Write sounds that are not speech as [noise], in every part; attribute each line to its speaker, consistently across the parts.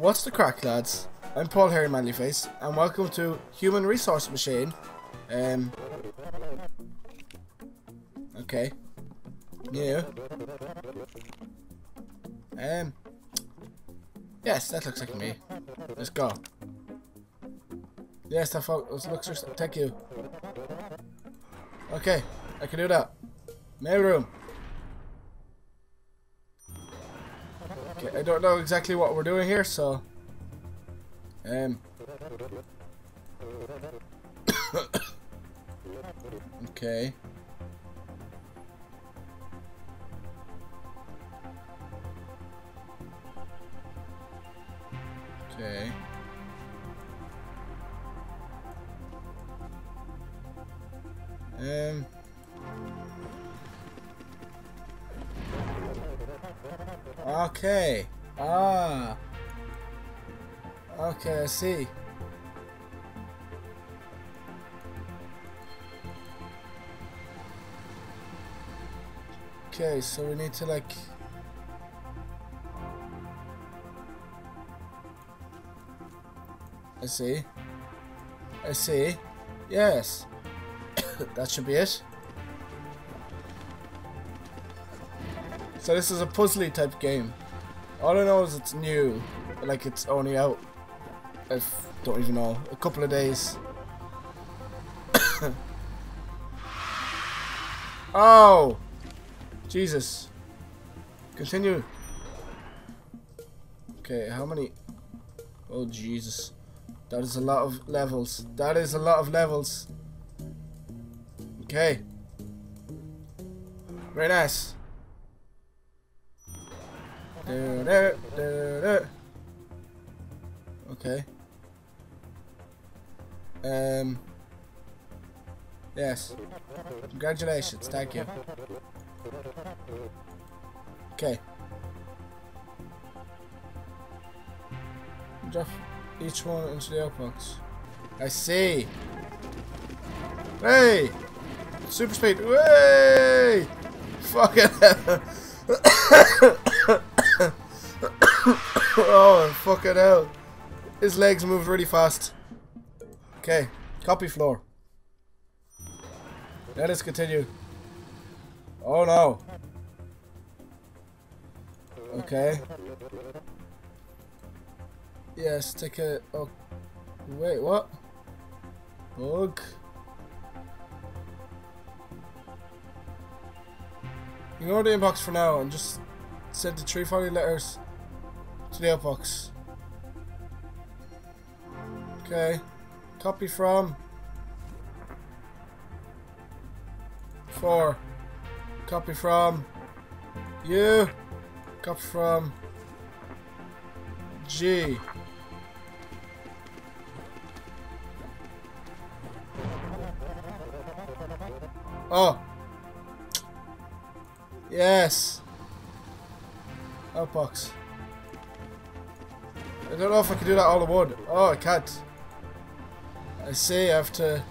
Speaker 1: What's the crack, lads? I'm Paul Hairy Manlyface, and welcome to Human Resource Machine. Um. Okay. New. Um. Yes, that looks like me. Let's go. Yes, that looks. looks. Thank you. Okay, I can do that. Mail room. I don't know exactly what we're doing here, so... Um... [coughs] okay. Okay. Um... Okay. Ah. Okay, I see. Okay, so we need to like... I see. I see. Yes. [coughs] that should be it. So this is a puzzly type game. All I know is it's new. Like it's only out. I don't even know. A couple of days. [coughs] oh! Jesus. Continue. Okay, how many? Oh, Jesus. That is a lot of levels. That is a lot of levels. Okay. Very nice. Okay. Um. Yes. Congratulations. Thank you. Okay. Drop each one into the outbox. I see. Hey! Super speed. Hey! Fuck it. Oh, fucking hell. His legs moved really fast. Okay, copy floor. Let us continue. Oh no. Okay. Yes, take a... Oh, wait, what? Bug. Ignore the inbox for now and just send the three funny letters to the outbox. Okay. Copy from. Four. Copy from. You. Copy from. G. Oh. Yes. Outbox. I don't know if I can do that all in one. Oh, I can't. I see, I have to...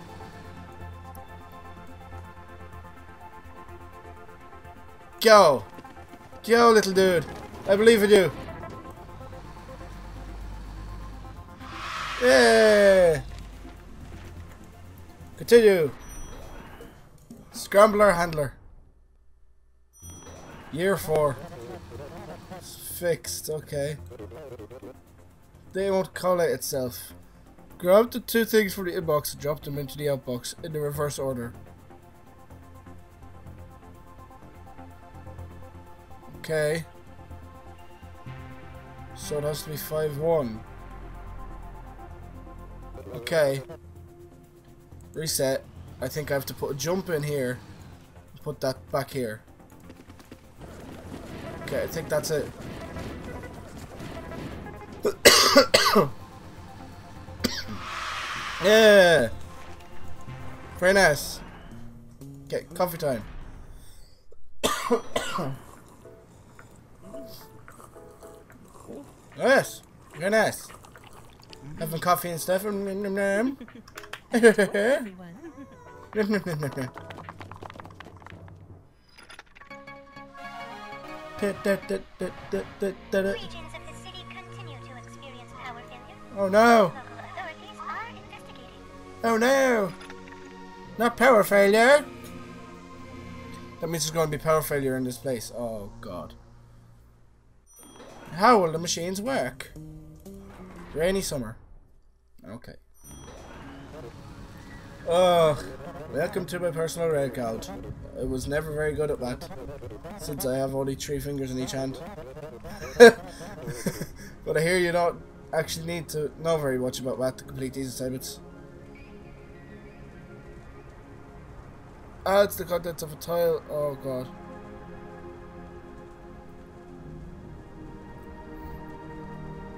Speaker 1: Go! Go, little dude! I believe in you! Yeah! Continue! Scrambler Handler. Year 4. Fixed, okay. They won't collate itself. Grab the two things from the inbox and drop them into the outbox in the reverse order. Okay. So it has to be 5-1. Okay. Reset. I think I have to put a jump in here. Put that back here. Okay, I think that's it. [coughs] yeah! Very nice. Okay, coffee time. [coughs] yes! Very nice. Having coffee and stuff.
Speaker 2: Mm, mm, mm, [laughs] [laughs]
Speaker 1: Oh no!
Speaker 2: Authorities are investigating.
Speaker 1: Oh no! Not power failure! That means there's going to be power failure in this place. Oh god. How will the machines work? Rainy summer. Okay. Oh, welcome to my personal raid card. I was never very good at that, since I have only three fingers in each hand. [laughs] but I hear you don't actually need to know very much about that to complete these assignments. Adds the contents of a tile. Oh god.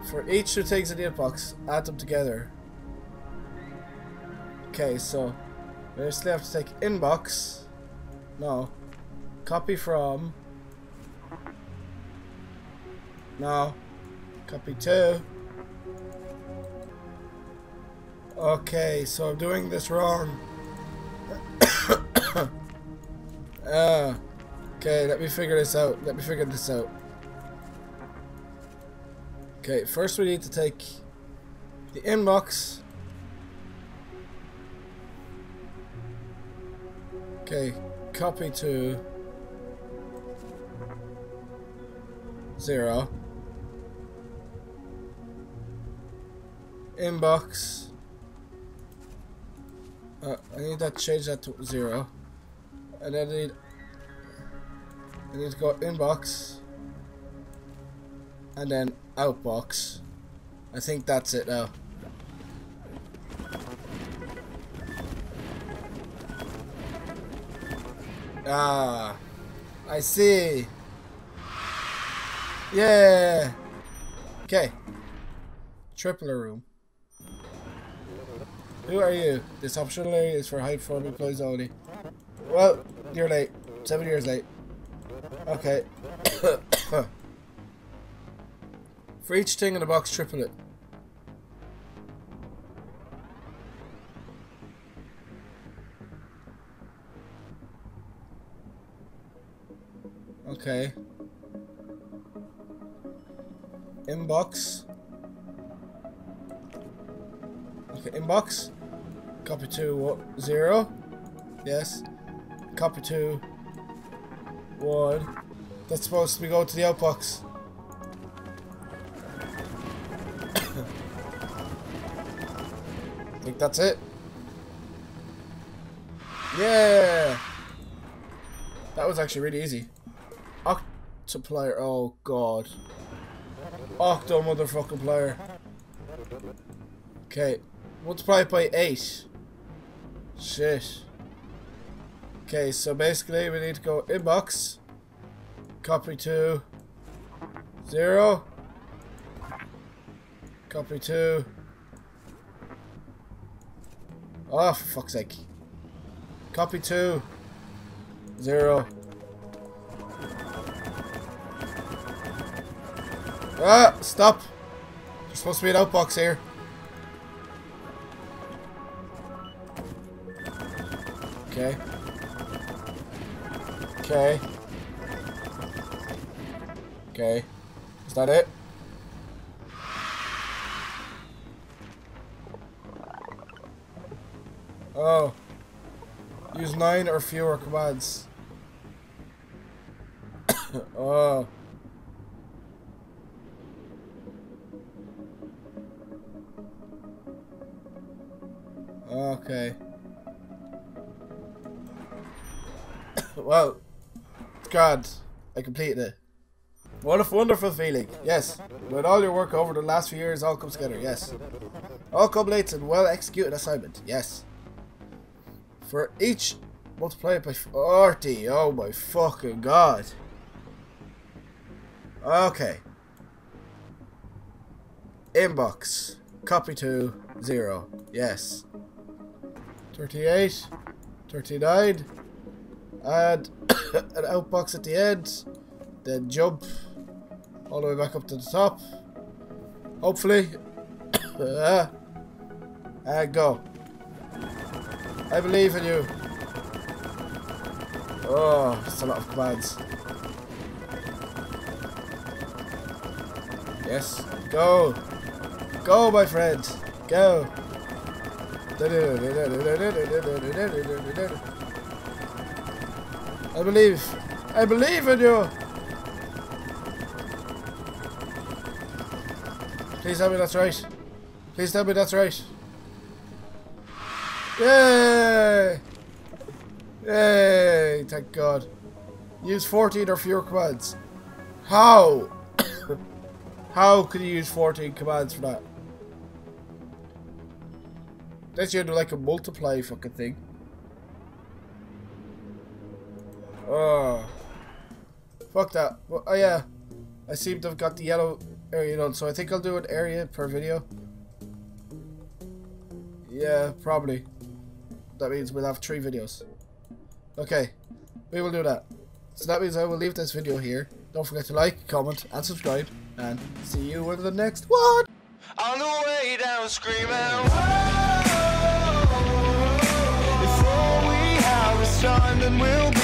Speaker 1: For each two things in the inbox, add them together. Okay, so we still have to take inbox. No. Copy from. No. Copy to. Okay, so I'm doing this wrong. [coughs] uh, okay, let me figure this out. Let me figure this out. Okay, first we need to take the inbox. Okay, copy to zero. Inbox. Uh, I need to change that to zero. And then I need I need to go inbox and then outbox. I think that's it now. Ah, I see. Yeah. Okay. Tripler room. Who are you? This optional area is for high performing employees only. Well, you're late. Seven years late. Okay. [coughs] for each thing in the box, triple it. Okay. Inbox. Okay, inbox. Copy to what? Zero. Yes. Copy to one. That's supposed to be going to the outbox. [coughs] think that's it. Yeah! That was actually really easy. Octoplier, oh god. Octo motherfucking player. Okay. Multiply it by 8. Shit. Okay, so basically we need to go inbox. Copy to 0. Copy to Oh, for fuck's sake. Copy two. Zero. Ah, stop. There's supposed to be an outbox here. Okay. Okay. Okay. Is that it? Oh. Use nine or fewer commands. [coughs] oh. Okay. Well, God, I completed it. What a wonderful feeling. Yes. When all your work over the last few years all comes together. Yes. All completes and well executed assignment. Yes. For each, multiply it by 40. Oh my fucking god. Okay. Inbox. Copy to 0. Yes. 38. 39. Add [coughs] an outbox at the end. Then jump all the way back up to the top. Hopefully. uh, [coughs] and go. I believe in you. Oh, it's a lot of commands. Yes, go. Go, my friend. Go. I believe. I believe in you. Please tell me that's right. Please tell me that's right. Yay! Yay! Thank God. Use 14 or fewer commands. How? [coughs] How could you use 14 commands for that? That's you like a multiply fucking thing. Oh. Fuck that. Well, oh yeah. I seem to have got the yellow area done, so I think I'll do an area per video. Yeah, probably. That means we'll have three videos. Okay. We will do that. So that means I will leave this video here. Don't forget to like, comment, and subscribe. And see you in the next one!
Speaker 3: On the way down screaming. Before we have sun then we'll